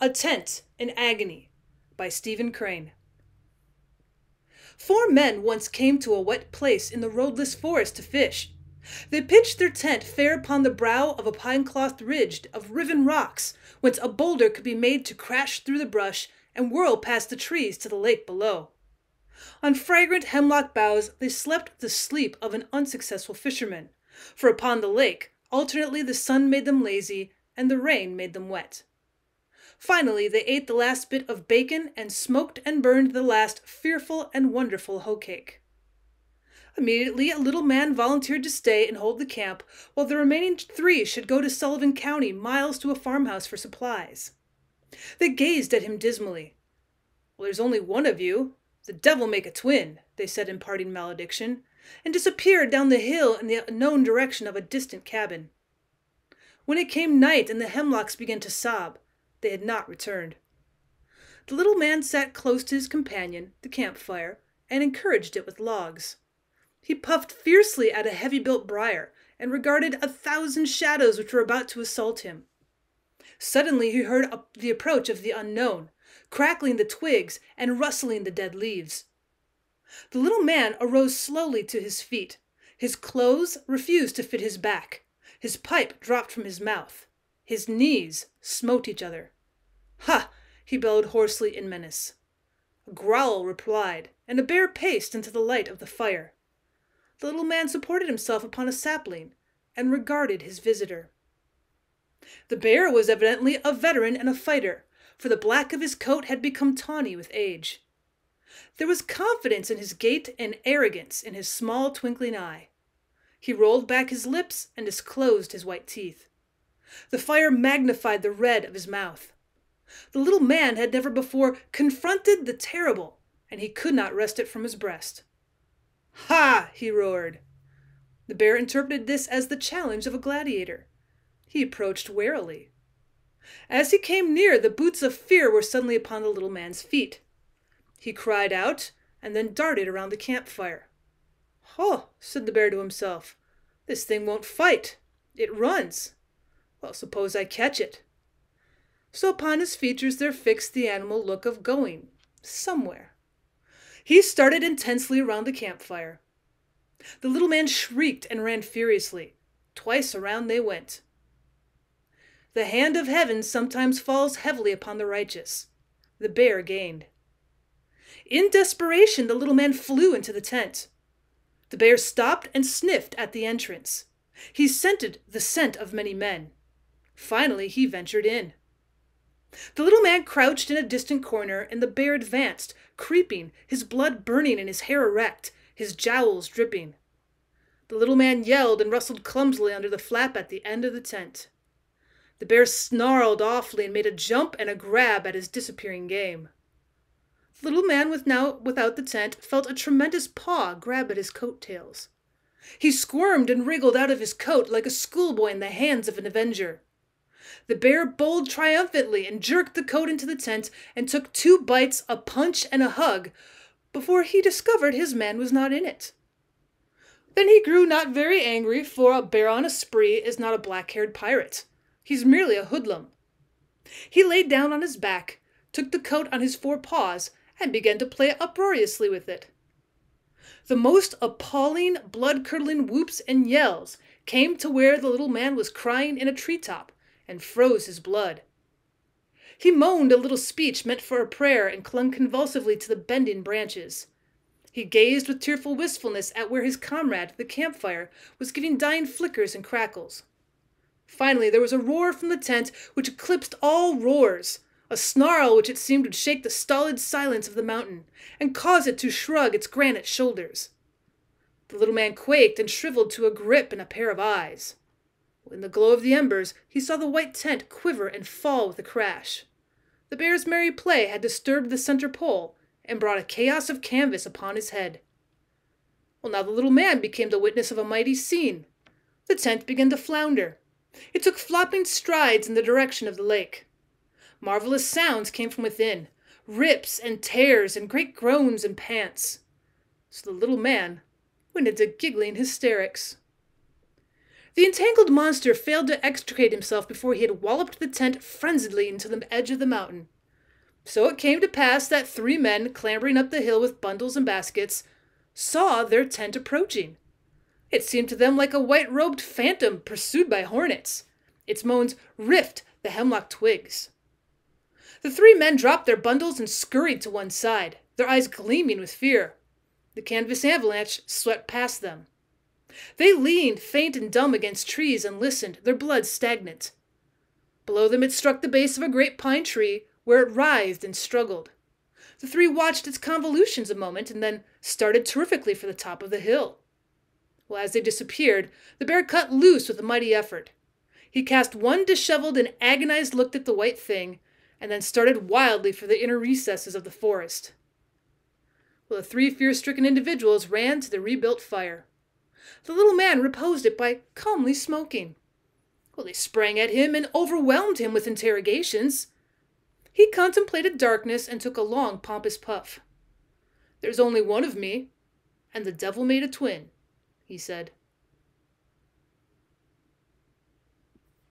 A Tent in Agony by Stephen Crane. Four men once came to a wet place in the roadless forest to fish. They pitched their tent fair upon the brow of a pine clothed ridge of riven rocks, whence a boulder could be made to crash through the brush and whirl past the trees to the lake below. On fragrant hemlock boughs they slept the sleep of an unsuccessful fisherman, for upon the lake alternately the sun made them lazy and the rain made them wet. Finally, they ate the last bit of bacon and smoked and burned the last fearful and wonderful hoe cake. Immediately, a little man volunteered to stay and hold the camp, while the remaining three should go to Sullivan County, miles to a farmhouse for supplies. They gazed at him dismally. Well, there's only one of you. The devil make a twin, they said in parting malediction, and disappeared down the hill in the unknown direction of a distant cabin. When it came night and the hemlocks began to sob, they had not returned. The little man sat close to his companion, the campfire, and encouraged it with logs. He puffed fiercely at a heavy built briar and regarded a thousand shadows which were about to assault him. Suddenly he heard the approach of the unknown, crackling the twigs and rustling the dead leaves. The little man arose slowly to his feet. His clothes refused to fit his back. His pipe dropped from his mouth. His knees smote each other. Ha! he bellowed hoarsely in menace. A growl replied, and a bear paced into the light of the fire. The little man supported himself upon a sapling and regarded his visitor. The bear was evidently a veteran and a fighter, for the black of his coat had become tawny with age. There was confidence in his gait and arrogance in his small twinkling eye. He rolled back his lips and disclosed his white teeth. The fire magnified the red of his mouth. The little man had never before confronted the terrible, and he could not wrest it from his breast. Ha! he roared. The bear interpreted this as the challenge of a gladiator. He approached warily. As he came near, the boots of fear were suddenly upon the little man's feet. He cried out, and then darted around the campfire. Oh, said the bear to himself, this thing won't fight. It runs. Well, suppose I catch it. So upon his features there fixed the animal look of going somewhere. He started intensely around the campfire. The little man shrieked and ran furiously. Twice around they went. The hand of heaven sometimes falls heavily upon the righteous. The bear gained. In desperation, the little man flew into the tent. The bear stopped and sniffed at the entrance. He scented the scent of many men. Finally, he ventured in. The little man crouched in a distant corner, and the bear advanced, creeping, his blood burning and his hair erect, his jowls dripping. The little man yelled and rustled clumsily under the flap at the end of the tent. The bear snarled awfully and made a jump and a grab at his disappearing game. The little man with now without the tent felt a tremendous paw grab at his coat tails. He squirmed and wriggled out of his coat like a schoolboy in the hands of an avenger. The bear bowled triumphantly and jerked the coat into the tent and took two bites, a punch, and a hug before he discovered his man was not in it. Then he grew not very angry, for a bear on a spree is not a black haired pirate. He's merely a hoodlum. He lay down on his back, took the coat on his four paws, and began to play uproariously with it. The most appalling, blood curdling whoops and yells came to where the little man was crying in a tree top and froze his blood. He moaned a little speech meant for a prayer and clung convulsively to the bending branches. He gazed with tearful wistfulness at where his comrade, the campfire, was giving dying flickers and crackles. Finally, there was a roar from the tent which eclipsed all roars, a snarl which it seemed would shake the stolid silence of the mountain and cause it to shrug its granite shoulders. The little man quaked and shriveled to a grip and a pair of eyes. In the glow of the embers, he saw the white tent quiver and fall with a crash. The bear's merry play had disturbed the center pole and brought a chaos of canvas upon his head. Well, now the little man became the witness of a mighty scene. The tent began to flounder. It took flopping strides in the direction of the lake. Marvelous sounds came from within rips and tears and great groans and pants. So the little man went into giggling hysterics. The entangled monster failed to extricate himself before he had walloped the tent frenziedly into the edge of the mountain. So it came to pass that three men, clambering up the hill with bundles and baskets, saw their tent approaching. It seemed to them like a white robed phantom pursued by hornets. Its moans ripped the hemlock twigs. The three men dropped their bundles and scurried to one side, their eyes gleaming with fear. The canvas avalanche swept past them. They leaned, faint and dumb, against trees and listened, their blood stagnant. Below them it struck the base of a great pine tree, where it writhed and struggled. The three watched its convolutions a moment and then started terrifically for the top of the hill. Well, as they disappeared, the bear cut loose with a mighty effort. He cast one disheveled and agonized look at the white thing, and then started wildly for the inner recesses of the forest. Well, the three fear stricken individuals ran to the rebuilt fire. The little man reposed it by calmly smoking. Well, they sprang at him and overwhelmed him with interrogations. He contemplated darkness and took a long, pompous puff. There's only one of me, and the devil made a twin, he said.